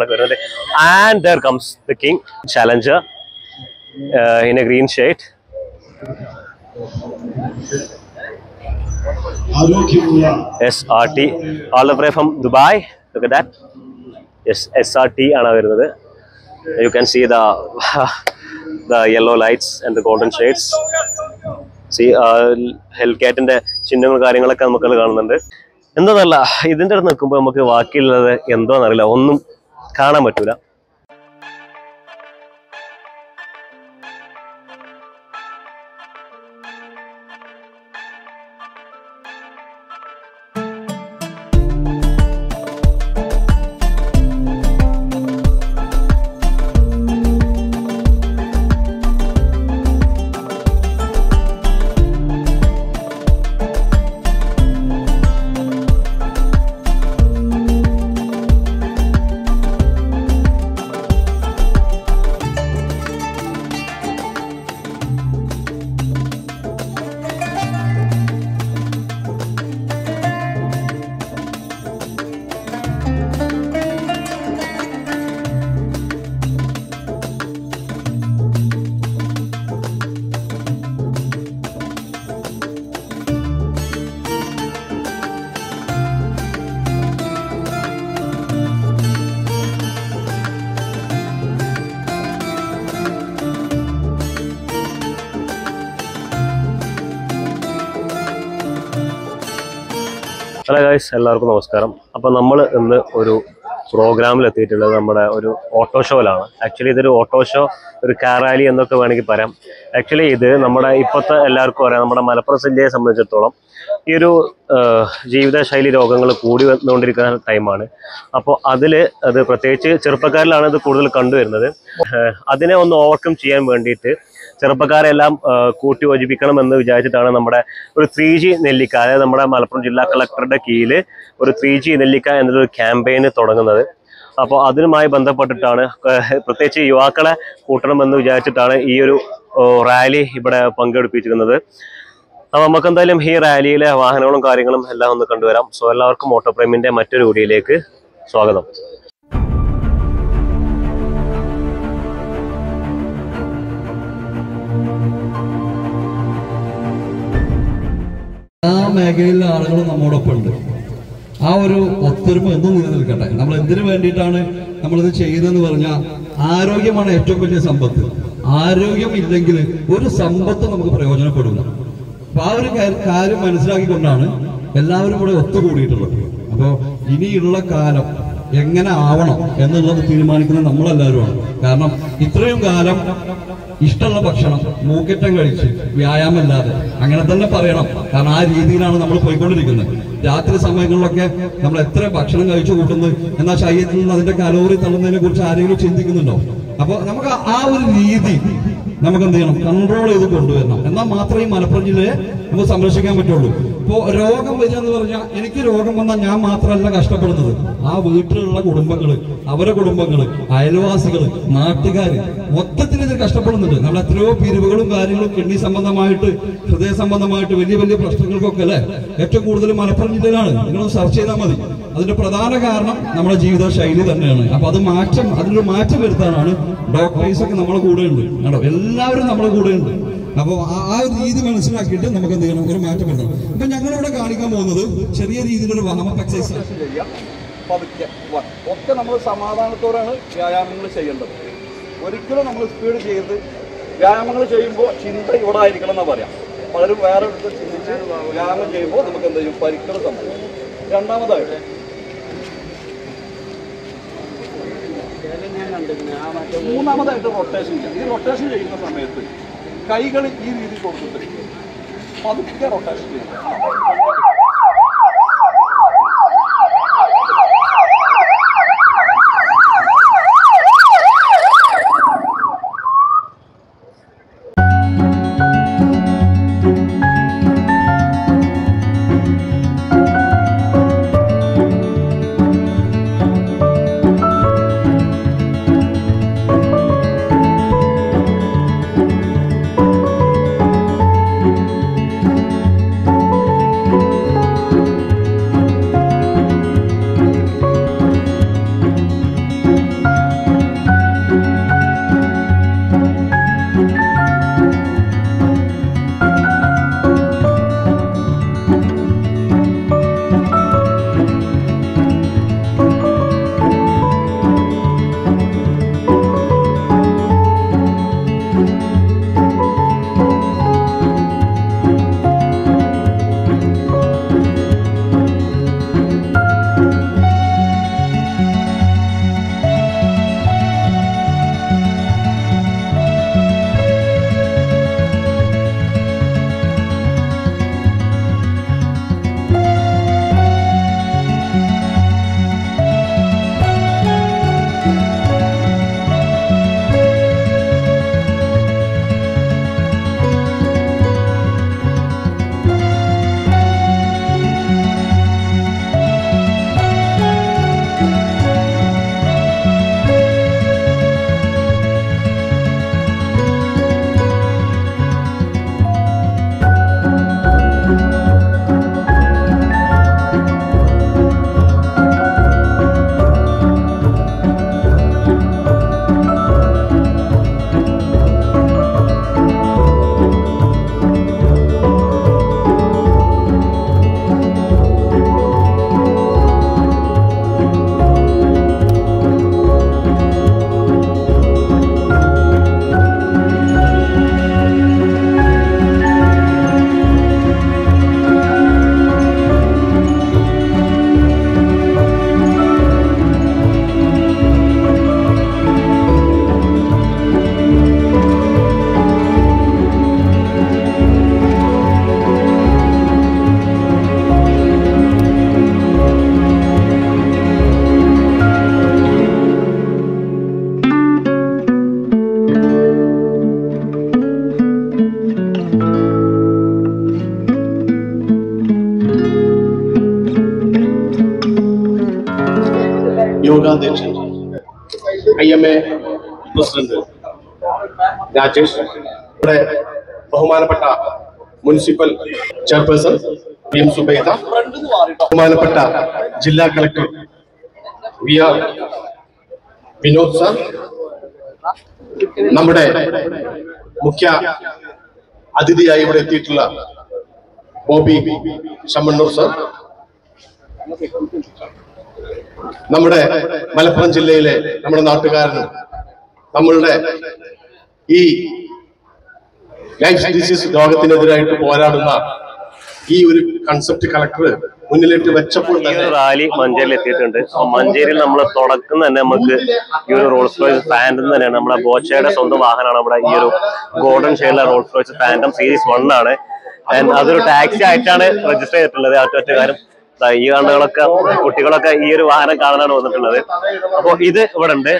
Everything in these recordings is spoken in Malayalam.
വരുന്നത് and there comes the king challenger in a green shade S R T all the prey from Dubai look that S S R T ആണ് വരുന്നത്. You can see the the yellow lights and the golden shades see ഹെൽക്കാറ്റിന്റെ ചിഹ്നങ്ങൾ കാര്യങ്ങളൊക്കെ നമുക്ക് കാണുന്നുണ്ട്. എന്തോന്നല്ല ഇതിന്റെ അടുത്ത് നിൽക്കുമ്പോൾ നമുക്ക് ബാക്കിയുള്ളത് എന്തോന്നറിയില്ല. ഒന്നും കാണാൻ പറ്റൂല. ഹലോ ഗായ്സ് എല്ലാവർക്കും നമസ്കാരം. അപ്പോൾ നമ്മൾ ഇന്ന് ഒരു പ്രോഗ്രാമിൽ എത്തിയിട്ടുള്ളത് നമ്മുടെ ഒരു ഓട്ടോ ഷോയിലാണ് ആക്ച്വലി ഇതൊരു ഓട്ടോ ഷോ ഒരു കാറാലി എന്നൊക്കെ വേണമെങ്കിൽ പറയാം. ആക്ച്വലി ഇത് നമ്മുടെ ഇപ്പോഴത്തെ എല്ലാവർക്കും അറിയാം. നമ്മുടെ മലപ്പുറം ജില്ലയെ സംബന്ധിച്ചിടത്തോളം ഈ ഒരു ജീവിതശൈലി രോഗങ്ങൾ കൂടി വന്നുകൊണ്ടിരിക്കുന്ന ടൈമാണ് അപ്പോൾ അതിൽ അത് പ്രത്യേകിച്ച് ചെറുപ്പക്കാരിലാണ് ഇത് കൂടുതൽ കണ്ടുവരുന്നത്. അതിനെ ഒന്ന് ഓവർകം ചെയ്യാൻ വേണ്ടിയിട്ട് ചെറുപ്പക്കാരെല്ലാം കൂട്ടി യോജിപ്പിക്കണം എന്ന് വിചാരിച്ചിട്ടാണ് നമ്മുടെ ഒരു ത്രീ ജി നെല്ലിക്ക അതായത് നമ്മുടെ മലപ്പുറം ജില്ലാ കളക്ടറുടെ കീഴിൽ ഒരു ത്രീ ജി നെല്ലിക്ക എന്നൊരു ക്യാമ്പയിന് തുടങ്ങുന്നത്. അപ്പോൾ അതിനുമായി ബന്ധപ്പെട്ടിട്ടാണ് പ്രത്യേകിച്ച് യുവാക്കളെ കൂട്ടണമെന്ന് വിചാരിച്ചിട്ടാണ് ഈ ഒരു റാലി ഇവിടെ പങ്കെടുപ്പിച്ചിരിക്കുന്നത്. അപ്പോൾ നമുക്ക് എന്തായാലും ഈ റാലിയിലെ വാഹനങ്ങളും കാര്യങ്ങളും എല്ലാം ഒന്ന് കണ്ടുവരാം. സോ എല്ലാവർക്കും ഓട്ടോപ്രൈമിന്റെ മറ്റൊരു വീഡിയോയിലേക്ക് സ്വാഗതം. മേഖലയിലെ ആളുകൾ നമ്മോടൊപ്പം ഉണ്ട് ആ ഒരു ഒത്തൊരുമ എന്നും നിലനിൽക്കട്ടെ. നമ്മൾ എന്തിനു വേണ്ടിയിട്ടാണ് നമ്മളിത് ചെയ്യുന്നതെന്ന് പറഞ്ഞാൽ ആരോഗ്യമാണ് ഏറ്റവും വലിയ സമ്പത്ത്. ആരോഗ്യം ഇല്ലെങ്കിൽ ഒരു സമ്പത്ത് നമുക്ക് പ്രയോജനപ്പെടില്ല അപ്പൊ ആ ഒരു കാര്യം മനസ്സിലാക്കിക്കൊണ്ടാണ് എല്ലാവരും കൂടെ ഒത്തുകൂടിയിട്ടുള്ളത്. അപ്പോ ഇനിയുള്ള കാലം എങ്ങനെ ആവണം എന്നുള്ളത് തീരുമാനിക്കുന്നത് നമ്മളെല്ലാവരുമാണ് കാരണം ഇത്രയും കാലം ഇഷ്ടമുള്ള ഭക്ഷണം മൂക്കറ്റം കഴിച്ച് വ്യായാമമില്ലാതെ അങ്ങനെ തന്നെ പറയണം. കാരണം ആ രീതിയിലാണ് നമ്മൾ പോയിക്കൊണ്ടിരിക്കുന്നത്. രാത്രി സമയങ്ങളിലൊക്കെ നമ്മൾ എത്ര ഭക്ഷണം കഴിച്ചു കൂട്ടുന്നത് എന്നാൽ ശരീരത്തിൽ നിന്ന് അതിന്റെ കലോറി തള്ളുന്നതിനെ കുറിച്ച് ആരെങ്കിലും ചിന്തിക്കുന്നുണ്ടോ? അപ്പൊ നമുക്ക് ആ ഒരു രീതി നമുക്ക് എന്ത് ചെയ്യണം? കൺട്രോൾ ചെയ്ത് കൊണ്ടുവരണം. എന്നാൽ മാത്രമേ മലപ്പുറം ജില്ലയെ നമുക്ക് സംരക്ഷിക്കാൻ പറ്റുള്ളൂ. ഇപ്പോ രോഗം വരിക എന്ന് പറഞ്ഞാൽ എനിക്ക് രോഗം വന്നാൽ ഞാൻ മാത്രമല്ല കഷ്ടപ്പെടുന്നത്. ആ വീട്ടിലുള്ള കുടുംബങ്ങൾ അവരെ കുടുംബങ്ങൾ അയൽവാസികൾ നാട്ടുകാര് മൊത്തത്തിൽ ഇത് കഷ്ടപ്പെടുന്നുണ്ട്. നമ്മൾ എത്രയോ പിരിവുകളും കാര്യങ്ങളും കിഡ്നി സംബന്ധമായിട്ട് ഹൃദയ സംബന്ധമായിട്ട് വലിയ വലിയ പ്രശ്നങ്ങൾക്കൊക്കെ അല്ലെ? ഏറ്റവും കൂടുതൽ മലപ്പുറം ജില്ലയിലാണ്. നിങ്ങൾ സെർച്ച് ചെയ്താൽ മതി. അതിന്റെ പ്രധാന കാരണം നമ്മുടെ ജീവിത ശൈലി തന്നെയാണ്. അപ്പൊ അത് മാറ്റം അതിനൊരു മാറ്റം വരുത്താനാണ് ഡോക്ടേഴ്സൊക്കെ നമ്മളെ കൂടെ ഉണ്ട് എല്ലാവരും നമ്മളെ കൂടെ ഉണ്ട് അപ്പോൾ ആ ഒരു രീതി മനസ്സിലാക്കിയിട്ട് നമുക്ക് എന്ത് ചെയ്യണം? ഒരു മാറ്റം വരണം അപ്പൊ ഞങ്ങൾ ഇവിടെ കാണിക്കാൻ പോകുന്നത് ചെറിയ രീതിയിലൊരു വാമപ്പ് എക്സസൈസ് ചെയ്യാം പതുക്കെ. വ- ഒക്കെ നമ്മൾ സമാധാനത്തോടെയാണ് വ്യായാമങ്ങൾ ചെയ്യേണ്ടത്. ഒരിക്കലും നമ്മൾ സ്പീഡ് ചെയ്ത് വ്യായാമങ്ങൾ ചെയ്യുമ്പോൾ ചിന്ത ഇവിടെ ആയിരിക്കണം എന്നാ പറയാം. പലരും വേറെ ഇടത്ത് ചിന്തിച്ച് വ്യായാമം ചെയ്യുമ്പോൾ നമുക്ക് എന്ത് ചെയ്യും? പരിക്കൾ സംഭവിക്കും. രണ്ടാമതായിട്ട് മൂന്നാമതായിട്ട് റൊട്ടേഷൻ ചെയ്യാം ഈ റൊട്ടേഷൻ ചെയ്യുന്ന സമയത്ത് കൈകൾ ഈ രീതിയിൽ കൊടുത്തിട്ട് പതുക്കെ റൊട്ടേഷൻ ചെയ്യാം. രാജേഷ് ഇവിടെ ബഹുമാനപ്പെട്ട municipal chairperson P M Zubaida ബഹുമാനപ്പെട്ട ജില്ലാ collector V R Vinod sir നമ്മുടെ മുഖ്യ അതിഥിയായി ഇവിടെ എത്തിയിട്ടുള്ള ബോബി ശമ്മണ്ണൂർ സർ നമ്മുടെ മലപ്പുറം ജില്ലയിലെ നമ്മുടെ നാട്ടുകാരനും നമ്മളുടെ ഈ ലൈഫ് ഡിസീസ് രോഗത്തിനെതിരായിട്ട് പോരാടുന്ന ഈ ഒരു കൺസെപ്റ്റ് കളക്ടർ മുന്നിലിട്ട് വെച്ചപ്പോൾ റാലി മഞ്ചേരിയിൽ എത്തിയിട്ടുണ്ട്. മഞ്ചേരിയിൽ നമ്മൾ തുടക്കം തന്നെ നമുക്ക് ഈ ഒരു റോൾസ് റോയ്സ് ഫാന്റം തന്നെയാണ്. നമ്മുടെ ബോച്ചയുടെ സ്വന്തം വാഹനമാണ് നമ്മുടെ ഈ ഒരു golden ഷെയ്ഡിലെ Rolls Royce Phantom series one ആണ്. അതൊരു ടാക്സി ആയിട്ടാണ് രജിസ്റ്റർ ചെയ്തിട്ടുള്ളത്. ദാ ഈ കണ്ണുകളൊക്കെ കുട്ടികളൊക്കെ ഈ ഒരു വാഹനം കാണാനാണ് വന്നിട്ടുള്ളത്. അപ്പോൾ ഇത് ഇവിടെ ഉണ്ട്.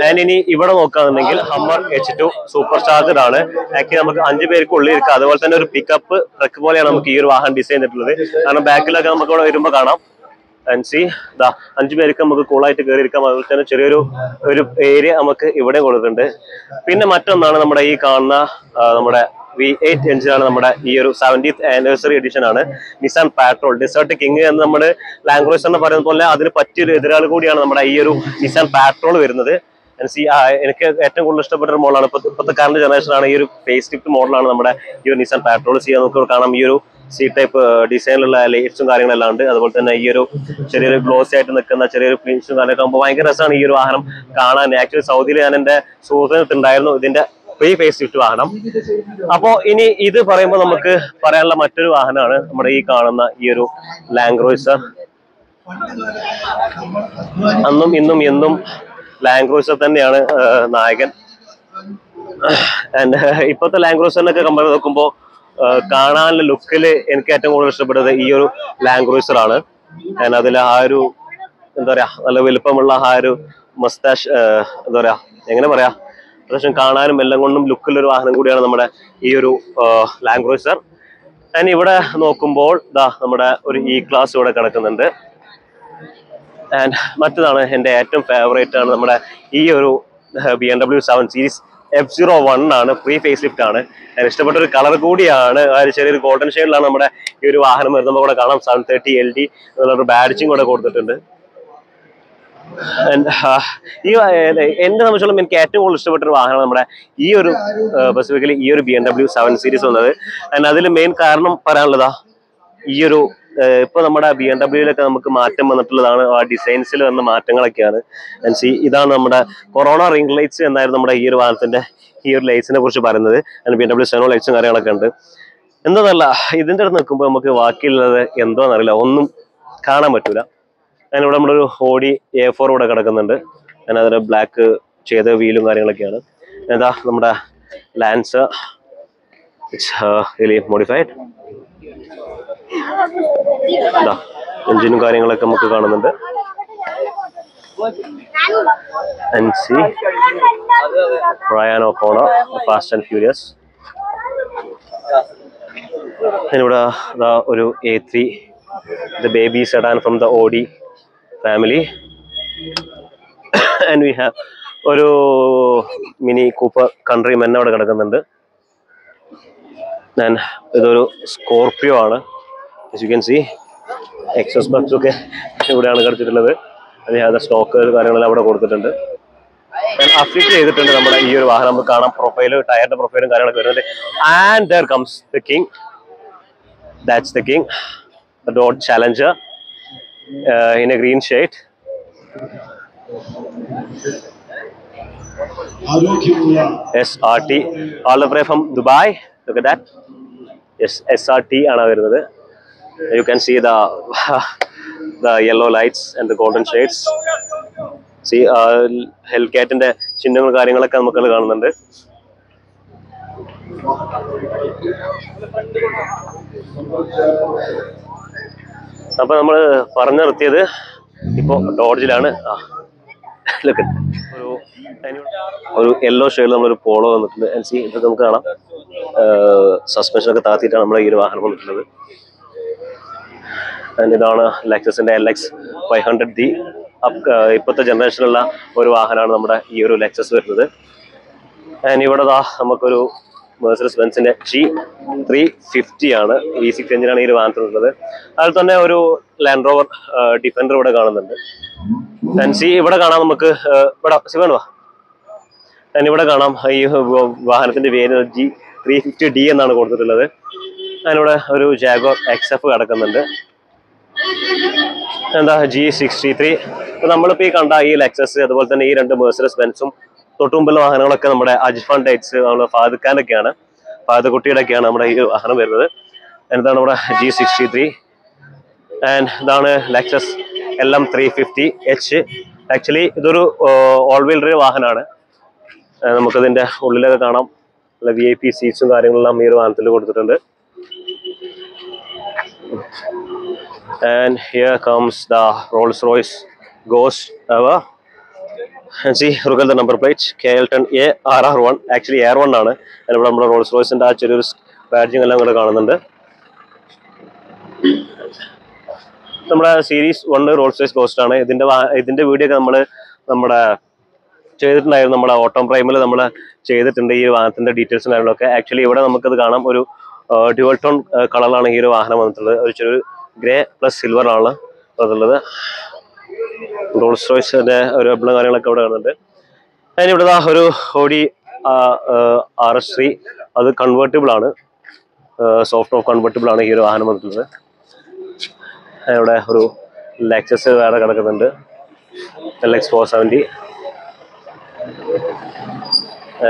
ഞാൻ ഇനി ഇവിടെ നോക്കുകയാണെന്നുണ്ടെങ്കിൽ Hummer H two super charged ആണ്. ആക്ച്വലി നമുക്ക് അഞ്ചു പേർക്ക് ഉള്ളിൽ ഇരിക്കുക അതുപോലെ തന്നെ ഒരു പിക്കപ്പ് ട്രക്ക് പോലെയാണ് നമുക്ക് ഈ ഒരു വാഹനം ഡിസൈൻ ചെയ്തിട്ടുള്ളത്. കാരണം ബാക്കിലൊക്കെ നമുക്ക് ഇവിടെ വരുമ്പോൾ കാണാം. ആൻഡ് സി ദാ അഞ്ചു പേർക്ക് നമുക്ക് കൂളായിട്ട് കയറി ഇരിക്കാം. അതുപോലെ തന്നെ ചെറിയൊരു ഒരു ഏരിയ നമുക്ക് ഇവിടെ കൊടുക്കുന്നുണ്ട് പിന്നെ മറ്റൊന്നാണ് നമ്മുടെ ഈ കാണുന്ന നമ്മുടെ വി എയ്റ്റ് എഞ്ചിനാണ് നമ്മുടെ ഈ ഒരു സെവന്റീത്ത് ആനിവേഴ്സറി എഡിഷൻ ആണ്. നിസാൻ പാട്രോൾ ഡിസേർട്ട് കിങ് എന്ന് നമ്മുടെ ലാംഗ്വേജ് എന്ന് പറയുന്ന പോലെ അതിന് പറ്റിയൊരു എതിരാളി കൂടിയാണ് നമ്മുടെ ഈ ഒരു നിസാൻ പാട്രോൾ വരുന്നത്. ആ, എനിക്ക് ഏറ്റവും കൂടുതൽ ഇഷ്ടപ്പെട്ട ഒരു മോഡലാണ് ഇപ്പൊ ഇപ്പോഴത്തെ കറണ്ട് ജനറേഷൻ ആണ് ഈ ഒരു ഫേസ് ലിഫ്റ്റ് മോഡലാണ് നമ്മുടെ ഈ ഒരു നിസാൻ പാട്രോൾ ചെയ്യാൻ നമുക്ക് കാണാം. ഈ ഒരു സി ടൈപ്പ് ഡിസൈനിലുള്ള ലൈറ്റ്സും കാര്യങ്ങളെല്ലാം ഉണ്ട്. അതുപോലെ തന്നെ ഈ ഒരു ചെറിയൊരു ഗ്ലോസി ആയിട്ട് നിൽക്കുന്ന ചെറിയൊരു ഫിനിഷും കാര്യമൊക്കെ ആകുമ്പോൾ ഭയങ്കര രസമാണ് ഈ ഒരു വാഹനം കാണാൻ. ആക്ച്വലി സൗദിയിൽ ഞാൻ എന്റെ സുഹൃത്തിനുണ്ടായിരുന്നു ഇതിന്റെ പ്രീ ഫേസ് ലിഫ്റ്റ് വാഹനം. അപ്പോൾ ഇനി ഇത് പറയുമ്പോൾ നമുക്ക് പറയാനുള്ള മറ്റൊരു വാഹനമാണ് നമ്മുടെ ഈ കാണുന്ന ഈ ഒരു ലാംഗ്രോയിസ് അന്നും ഇന്നും എന്നും ലാംഗ്രോയ്സർ തന്നെയാണ് നായകൻ. ആൻഡ് ഇപ്പോഴത്തെ ലാംഗ്രോയ്സറിനൊക്കെ കമ്പയർ നോക്കുമ്പോൾ കാണാനുള്ള ലുക്കിൽ എനിക്ക് ഏറ്റവും കൂടുതൽ ഇഷ്ടപ്പെട്ടത് ഈ ഒരു ലാംഗ്രോയ്സർ ആണ്. ആൻഡ് അതിൽ ആ ഒരു എന്താ പറയാ നല്ല വലുപ്പമുള്ള ആ ഒരു മസ്താഷ് എന്താ പറയാ എങ്ങനെ പറയാ അത്യാവശ്യം കാണാനും എല്ലാം കൊണ്ടും ലുക്കിലൊരു വാഹനം കൂടിയാണ് നമ്മുടെ ഈ ഒരു ലാംഗ്രോയ്സർ ആൻഡ് ഇവിടെ നോക്കുമ്പോൾ ദാ നമ്മുടെ ഒരു ഇ ക്ലാസ് ഇവിടെ കിടക്കുന്നുണ്ട്. ആൻഡ് മറ്റതാണ് എന്റെ ഏറ്റവും ഫേവറേറ്റ് ആണ് നമ്മുടെ ഈ ഒരു B M W seven series F zero one ആണ് ഫ്രീ ഫേസ് ലിഫ്റ്റ് ആണ്. ഞാൻ ഇഷ്ടപ്പെട്ട ഒരു കളർ കൂടിയാണ് ഒരു ചെറിയൊരു ഗോൾഡൻ ഷെയ്ഡിലാണ് നമ്മുടെ ഈ ഒരു വാഹനം വരുന്നത്. നമുക്ക് കൂടെ കാണാം സെവൻ തേർട്ടി എൽ ഡി എന്നുള്ളൊരു ബാഡ്ജിങ് കൂടെ കൊടുത്തിട്ടുണ്ട്. ഈ എന്നെ സംബന്ധിച്ചോളം എനിക്ക് ഏറ്റവും കൂടുതൽ ഇഷ്ടപ്പെട്ട ഒരു വാഹനമാണ് നമ്മുടെ ഈ ഒരു സ്പെസിഫിക്കലി ഈ ഒരു B M W seven series വന്നത്. അതിൽ മെയിൻ കാരണം പറയാനുള്ളതാ ഈ ഒരു ഇപ്പൊ നമ്മുടെ ബി എം ഡബ്ല്യൂയിലൊക്കെ നമുക്ക് മാറ്റം വന്നിട്ടുള്ളതാണ്. ആ ഡിസൈൻസിൽ വന്ന മാറ്റങ്ങളൊക്കെയാണ്. സി ഇതാണ് നമ്മുടെ കൊറോണ റിംഗ് ലൈറ്റ്സ് എന്നായിരുന്നു നമ്മുടെ ഈ ഒരു വാഹനത്തിന്റെ ഈ ഒരു ലൈറ്റ്സിനെ കുറിച്ച് പറയുന്നത്. ബി എം ഡബ്ല്യൂ സെനോ ലൈറ്റ്സും കാര്യങ്ങളൊക്കെ ഉണ്ട്. എന്താന്നല്ല ഇതിന്റെ അടുത്ത് നിൽക്കുമ്പോൾ നമുക്ക് ബാക്കിയുള്ളത് എന്തോന്നറിയില്ല. ഒന്നും കാണാൻ പറ്റൂല. അതിനിവിടെ നമ്മുടെ ഒരു ഓടി എ ഫോർ ഇവിടെ കിടക്കുന്നുണ്ട്. അതിനകത്ത് ബ്ലാക്ക് ചെയ്ത വീലും കാര്യങ്ങളൊക്കെയാണ്. എന്താ നമ്മുടെ ലാൻസ് റിയലി മോഡിഫൈഡ് എഞ്ചിനും കാര്യങ്ങളൊക്കെ നമുക്ക് കാണുന്നുണ്ട്. N C Ryan O'Conner fast and furious. ഇവിടെ ഒരു A three the baby sedan from the Audi family. And we have ഒരു മിനി കൂപ്പർ കൺട്രി മെൻ അവിടെ കിടക്കുന്നുണ്ട്. ഞാൻ ഇതൊരു സ്കോർപിയോ ആണ്. യു ക്യാൻ സി എക്സസ് ബക്സ് ഒക്കെ ഇവിടെയാണ് കിടച്ചിട്ടുള്ളത് അത് സ്റ്റോക്ക് കാര്യങ്ങളെല്ലാം അവിടെ കൊടുത്തിട്ടുണ്ട്. അഫിറ്റ് ചെയ്തിട്ടുണ്ട് നമ്മുടെ ഈ ഒരു വാഹനം. നമുക്ക് കാണാം പ്രൊഫൈൽ ടയറിന്റെ പ്രൊഫൈലും കാര്യങ്ങളൊക്കെ വരുന്നുണ്ട്. And there comes the king that's the king the dot challenger in a green shade S R T all from Dubai look that S S R T ആണ് വരുന്നത്. You can the the the yellow lights and the golden shades see ഹെൽക്കാറ്റിന്റെ ചിഹ്നങ്ങൾ കാര്യങ്ങളൊക്കെ നമുക്ക് കാണുന്നുണ്ട്. അപ്പൊ നമ്മൾ പറഞ്ഞു നിർത്തിയത് ഇപ്പോ ഡോഡ്ജിലാണ് ആ look at that. ഒരു ഒരു യെല്ലോ ഷെയ്ഡിൽ നമ്മളൊരു പോളോ വന്നിട്ടുണ്ട്. And see, ഇത് നമുക്ക് കാണാം. സസ്പെൻഷൻ ഒക്കെ താത്തിയിട്ടാണ് നമ്മുടെ ഈ ഒരു വാഹനം വന്നിട്ടുള്ളത്. ആൻഡ് ഇതാണ് ലെക്സസിന്റെ L X five hundred D up- ഇപ്പോഴത്തെ ജനറേഷനിലുള്ള ഒരു വാഹനമാണ് നമ്മുടെ ഈ ഒരു ലെക്സസ് വരുന്നത്. ആൻഡ് ഇവിടെ ദാ നമുക്കൊരു മേഴ്സറസ് ബെൻസിന്റെ ജി ത്രീ ഫിഫ്റ്റി ആണ് വി സിക്സ് എഞ്ചിനാണ് ഈ ഒരു വാഹനത്തിനുള്ളത് അതിൽ തന്നെ ഒരു ലാൻഡ് റോവർ ഡിഫൻഡർ ഇവിടെ കാണുന്നുണ്ട്. ആൻഡ് സി ഇവിടെ കാണാം നമുക്ക് ഇവിടെ ശിവൻ വാ ആൻഡ് ഇവിടെ കാണാം ഈ വാഹനത്തിന്റെ പേര് ജി ത്രീ ഫിഫ്റ്റി ഡി എന്നാണ് കൊടുത്തിട്ടുള്ളത്. അതിനിവിടെ ഒരു ജാഗോ എക്സ് എഫ് കിടക്കുന്നുണ്ട്. എന്താ ജി സിക്സ്റ്റി ത്രീ നമ്മളിപ്പോൾ ഈ കണ്ട ഈ ലെക്സസ് അതുപോലെ തന്നെ ഈ രണ്ട് മേഴ്സറസ് ബെൻസും തൊട്ടുമുമ്പിലെ വാഹനങ്ങളൊക്കെ നമ്മുടെ അജ്ഫാൻ ടൈറ്റ്സ് നമ്മുടെ ഫാദുഖാനൊക്കെയാണ്. ഫാദുക്കുട്ടിയുടെയൊക്കെയാണ് നമ്മുടെ ഈ വാഹനം വരുന്നത്. എന്താണ് നമ്മുടെ ജി സിക്സ്റ്റി ത്രീ ആൻഡ് ഇതാണ് Lexus L M three fifty H actually ഇതൊരു ഓൾ ഡ്രൈവ് വാഹനമാണ്. നമുക്കതിന്റെ ഉള്ളിലൊക്കെ കാണാം. വി ഐ പി സീറ്റ്സും കാര്യങ്ങളെല്ലാം ഈ ഒരു വാഹനത്തിൽ കൊടുത്തിട്ടുണ്ട്. And here comes the Rolls Royce Ghost ever. And see look at the number plate KL10 ARR1 actually AR1 ആണ്. And ഇവിടെ നമ്മുടെ റോൾസ് റോയ്സിന്റെ ആ ചെറിയൊരു ബാഡ്ജിങ് എല്ലാം കൂടെ കാണുന്നുണ്ട്. നമ്മുടെ series one Rolls Royce Ghost ആണ് ഇതിന്റെ ഇതിന്റെ വീഡിയോ ഒക്കെ നമ്മൾ നമ്മുടെ ചെയ്തിട്ടുണ്ടായിരുന്നു. നമ്മുടെ ഓട്ടോം പ്രൈമിൽ നമ്മൾ ചെയ്തിട്ടുണ്ട് ഈ വാഹനത്തിന്റെ ഡീറ്റെയിൽസും കാര്യങ്ങളൊക്കെ. ആക്ച്വലി ഇവിടെ നമുക്കത് കാണാം. ഒരു ഡ്യുവൽ ടോൺ കളറിലാണ് ഈ ഒരു വാഹനം വന്നിട്ടുള്ളത്. ഒരു ചെറിയ ഗ്രേ പ്ലസ് സിൽവർ ആണ് അതുള്ളത് റോൾസ് റോയ്സിന്റെ ഒരു എബിളും കാര്യങ്ങളൊക്കെ ഇവിടെ കാണുന്നുണ്ട്. അതിന് ഇവിടെ ഒരു ഓടി ആർ എസ് ത്രീ അത് കൺവേർട്ടിബിൾ ആണ്. സോഫ്റ്റ് ഓഫ് കൺവേർട്ടിബിൾ ആണ് ഈ ഒരു വാഹനം വന്നിട്ടുള്ളത്. ഇവിടെ ഒരു ലെക്സസ് വേറെ കിടക്കുന്നുണ്ട്. L X four seventy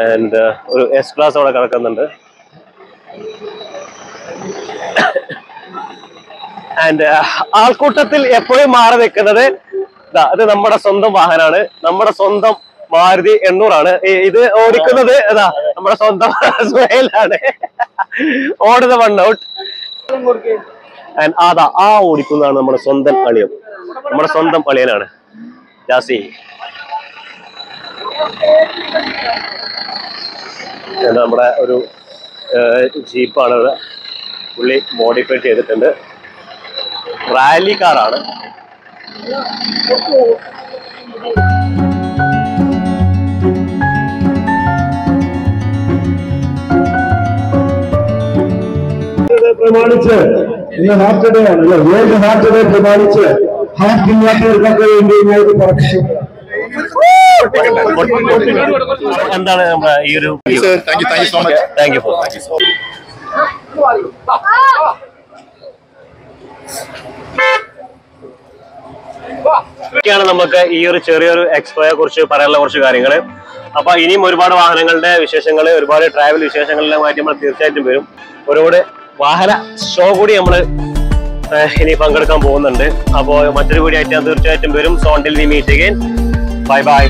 and ഒരു എസ് ക്ലാസ് അവിടെ കിടക്കുന്നുണ്ട്. ആൻഡ് ആൾക്കൂട്ടത്തിൽ എപ്പോഴും മാറി നിൽക്കുന്നത് അത് നമ്മുടെ സ്വന്തം വാഹനമാണ് നമ്മുടെ സ്വന്തം മാരുതി എണ്ണൂറാണ്. ഇത് ഓടിക്കുന്നത് അതാ നമ്മുടെ സ്വന്തം സുഹേലാണ്. ഓടുന്ന വൺ ഔട്ട് അതാ ആ ഓടിക്കുന്നതാണ് നമ്മുടെ സ്വന്തം അളിയൻ. നമ്മുടെ സ്വന്തം അളിയനാണ്. ജാസി. നമ്മുടെ ഒരു ജീപ്പാണ് പുള്ളി മോഡിഫൈ ചെയ്തിട്ടുണ്ട്. റാലി കാറാണ്. പ്രമാണിച്ച് ഇന്ന് ഹാർട്ട് ഡേ ആണ് അല്ലെ? വേൾഡ് ഹാർട്ട് ഡേ പ്രമാണിച്ച് ഹാർട്ട് ഇല്ലാത്തവർക്കൊക്കെ വേണ്ടി ഞാൻ പറഞ്ഞു എന്താണ് നമ്മുടെ ഈ ഒരു thank you thank you so much thank you for ഒക്കെയാണ് നമുക്ക് ഈ ഒരു ചെറിയൊരു എക്സ്പോയെ കുറിച്ച് പറയാനുള്ള കുറച്ച് കാര്യങ്ങൾ അപ്പൊ ഇനിയും ഒരുപാട് വാഹനങ്ങളുടെ വിശേഷങ്ങൾ ഒരുപാട് ട്രാവൽ വിശേഷങ്ങളിലുമായിട്ട് നമ്മൾ തീർച്ചയായിട്ടും വരും. ഒരുപാട് വാഹന ഷോ കൂടി നമ്മൾ ഇനി പങ്കെടുക്കാൻ പോകുന്നുണ്ട്. അപ്പോൾ മറ്റൊരു കൂടി ആയിട്ട് തീർച്ചയായിട്ടും വരും. സോണ്ടിൽ we meet again. Bye bye.